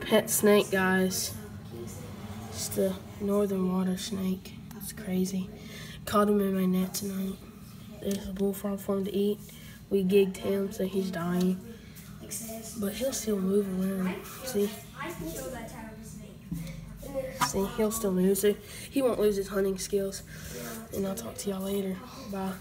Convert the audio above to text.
pet snake, guys. It's the northern water snake. It's crazy. Caught him in my net tonight. There's a bullfrog for him to eat. We gigged him, so he's dying. But he'll still move around. See? See, he'll still move. So he won't lose his hunting skills. And I'll talk to y'all later. Bye.